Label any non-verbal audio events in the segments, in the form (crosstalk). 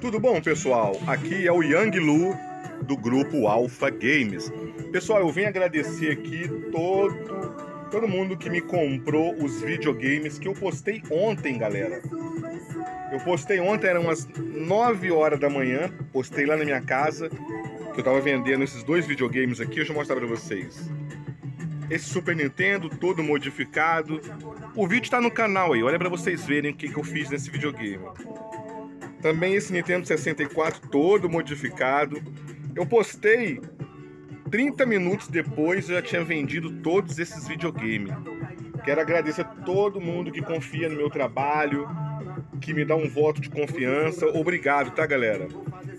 Tudo bom, pessoal? Aqui é o Yang Lu do grupo Alpha Games. Pessoal, eu venho agradecer aqui todo todo mundo que me comprou os videogames que eu postei ontem, galera. Eu postei ontem, eram umas 9 horas da manhã, postei lá na minha casa, que eu tava vendendo esses dois videogames aqui, eu já mostrar pra vocês. Esse Super Nintendo todo modificado. O vídeo tá no canal aí, olha pra vocês verem o que, que eu fiz nesse videogame. Também esse Nintendo 64 todo modificado. Eu postei 30 minutos depois eu já tinha vendido todos esses videogames. Quero agradecer a todo mundo que confia no meu trabalho, que me dá um voto de confiança. Obrigado, tá, galera?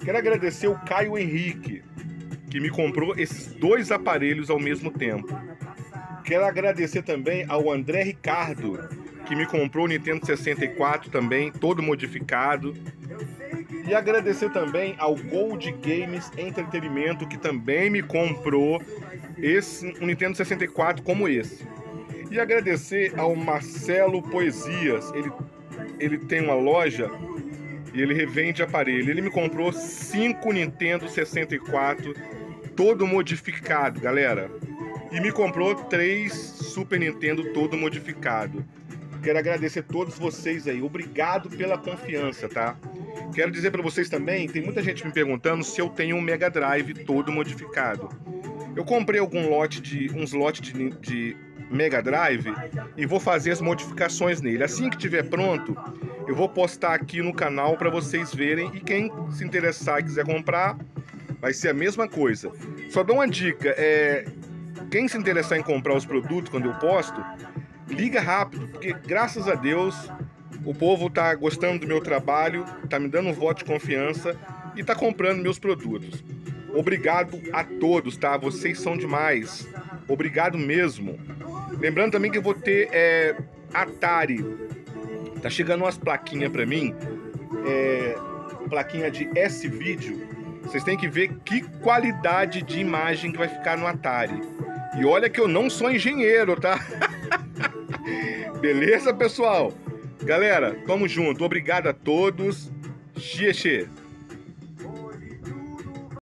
Quero agradecer o Caio Henrique, que me comprou esses dois aparelhos ao mesmo tempo. Quero agradecer também ao André Ricardo, que me comprou o Nintendo 64 também, todo modificado. E agradecer também ao Gold Games Entretenimento, que também me comprou esse um Nintendo 64 como esse. E agradecer ao Marcelo Poesias, ele, ele tem uma loja e ele revende aparelho. Ele me comprou cinco Nintendo 64 todo modificado, galera. E me comprou três Super Nintendo todo modificado. Quero agradecer a todos vocês aí. Obrigado pela confiança, tá? Quero dizer para vocês também, tem muita gente me perguntando se eu tenho um Mega Drive todo modificado. Eu comprei algum lote de uns lotes de, de Mega Drive e vou fazer as modificações nele. Assim que tiver pronto, eu vou postar aqui no canal para vocês verem e quem se interessar e quiser comprar, vai ser a mesma coisa. Só dou uma dica, é quem se interessar em comprar os produtos quando eu posto, liga rápido, porque graças a Deus o povo tá gostando do meu trabalho, tá me dando um voto de confiança e tá comprando meus produtos. Obrigado a todos, tá? Vocês são demais. Obrigado mesmo. Lembrando também que eu vou ter é, Atari. Tá chegando umas plaquinhas para mim, é, plaquinha de S-Vídeo. Vocês têm que ver que qualidade de imagem que vai ficar no Atari. E olha que eu não sou engenheiro, tá? (laughs) Beleza, pessoal? Galera, tamo junto. Obrigado a todos. Xie, xie.